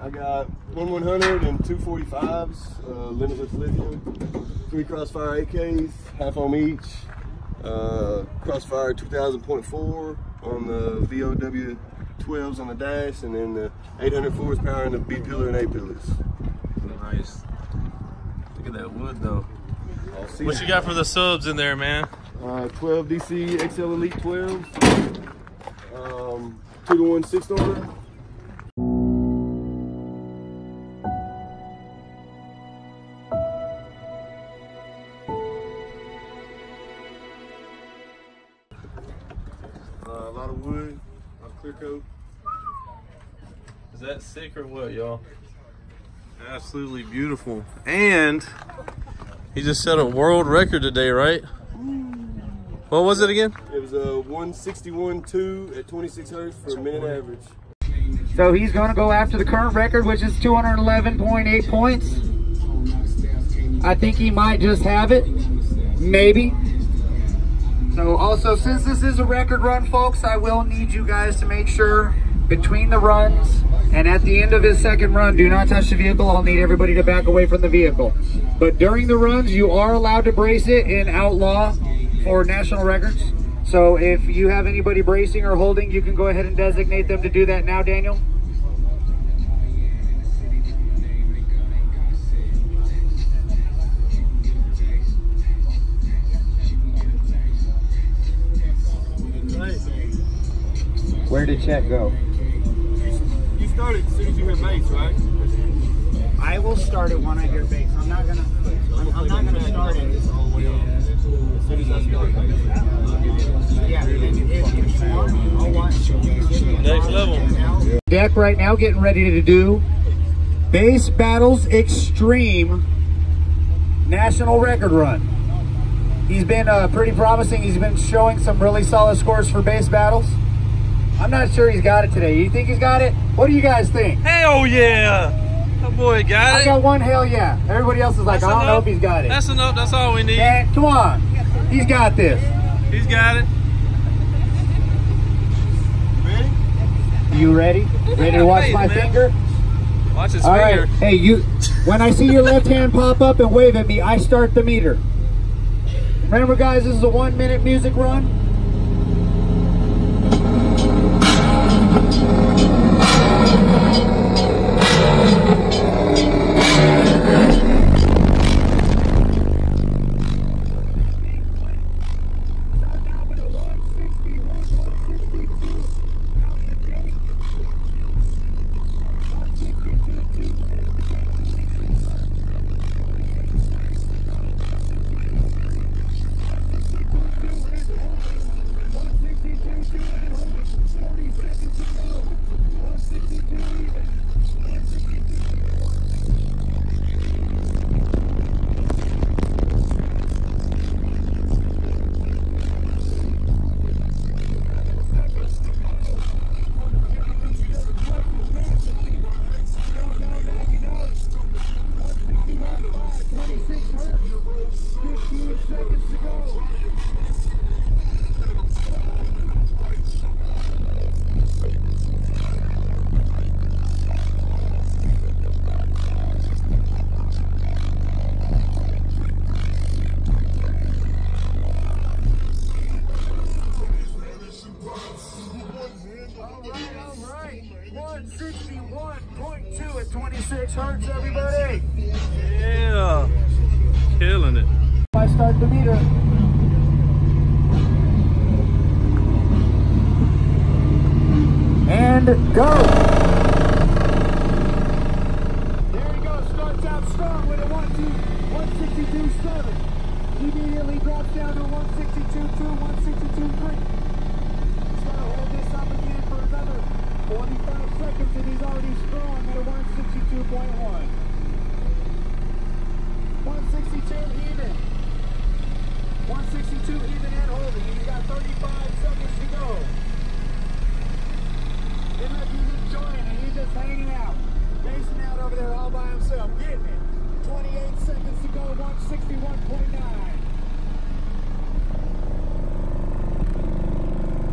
I got one 100 and two 45s, uh, limitless lithium, three Crossfire 8Ks, half on each, uh, Crossfire 2000.4 on the VOW 12s on the dash, and then the 800 horsepower in the B pillar and A pillars. Nice. Look at that wood though. I'll see What you got for the subs in there, man? Uh, 12 DC XL Elite 12s, um, 2 to 1 6 order. Coat. Is that sick or what, y'all? Absolutely beautiful. And he just set a world record today, right? What was it again? It was uh, a 161.2 at 26 hertz for a minute average. So he's going to go after the current record, which is 211.8 points. I think he might just have it. Maybe. So also, since this is a record run, folks, I will need you guys to make sure between the runs and at the end of his second run, do not touch the vehicle. I'll need everybody to back away from the vehicle. But during the runs, you are allowed to brace it in Outlaw for national records. So if you have anybody bracing or holding, you can go ahead and designate them to do that now, Daniel. Did Chet go? You started as soon as you hear bass, right? I will start it when I hear bass. I'm not gonna. I'm, I'm not gonna start it. As soon as I Yeah, if, if you want, I'll watch. Next level. Deck right now, getting ready to do Bass Battles Extreme National Record Run. He's been uh, pretty promising. He's been showing some really solid scores for bass battles. I'm not sure he's got it today. You think he's got it? What do you guys think? Hell yeah! That boy got I it. got one hell yeah. Everybody else is like, That's I don't know if he's got it. That's enough. That's all we need. Man, come on. He's got this. He's got it. Ready? You ready? Ready to watch my man. finger? Watch his All finger. right. Hey, you. When I see your left hand pop up and wave at me, I start the meter. Remember, guys, this is a one-minute music run. All The meter. And go. There he goes. Starts out strong with a 1 162.7. Immediately drops down to 162.2, 162.3. He's going to hold this up again for another 45 seconds, and he's already strong at a 162.1. 162 even. 162 even and holding. He's got 35 seconds to go. Like he's enjoying it. He's just hanging out. Racing out over there all by himself. Getting it. 28 seconds to go. 161.9.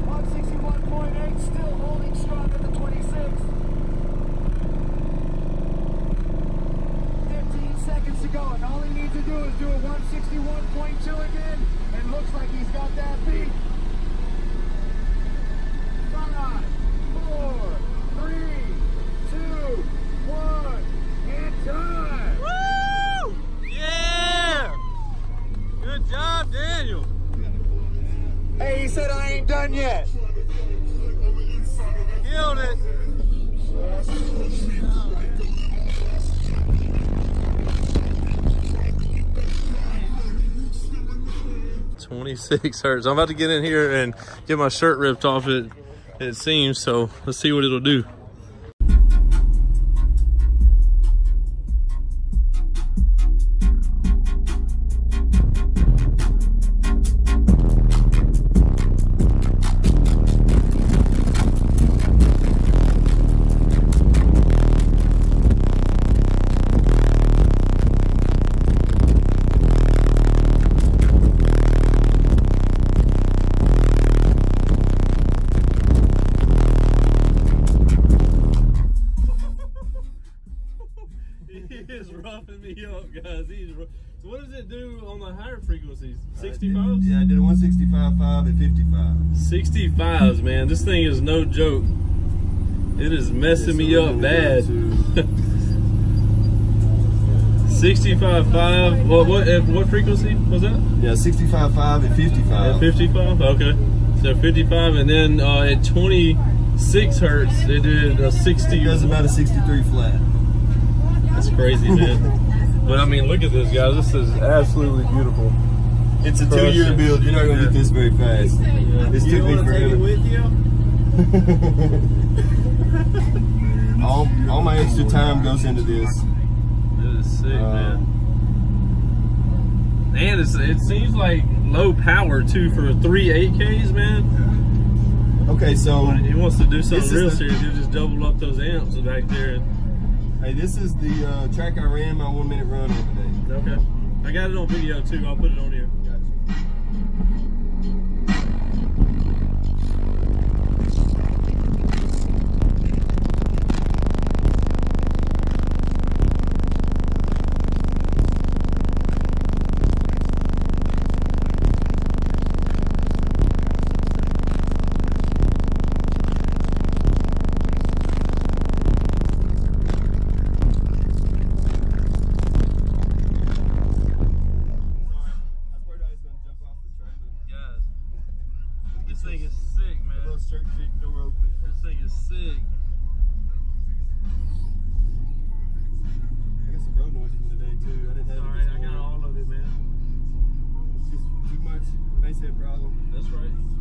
161.8 still holding strong at the 26. to do a 161.2 again, and looks like he's got that beat. Five, four, three, two, one, and time. Woo! Yeah! Good job, Daniel. Hey, he said I ain't done yet. Killed it. Twenty-six hertz. I'm about to get in here and get my shirt ripped off. It it seems so. Let's see what it'll do. 65s? Yeah, I did a 165.5 at 55. 65s, man. This thing is no joke. It is messing me up bad. gonna 65.5. What what at what frequency was that? Yeah, 65.5 at 55. At 55. Okay. So 55, and then uh, at 26 hertz, it did a 60. It does about a 63 flat. That's crazy, man. but I mean, look at this, guys. This is absolutely beautiful. It's a two-year build. You're not gonna Yeah. get this very fast. This You took me want to take it forever. with you? all, all my extra time goes into this. It is sick, Uh, man. And it's, it seems like low power too for three 8Ks, man. Okay, so he wants to do something real the- serious, he'll just double up those amps back there. hey, this is the uh, track I ran my one-minute run on today. Okay. I got it on video too. I'll put it on here. This thing is sick, Little man. shirt cheek door open. This thing is sick. I got some road noise from today too. I didn't have it Alright, I got all of it, man. It's just too much bass head problem. That's right.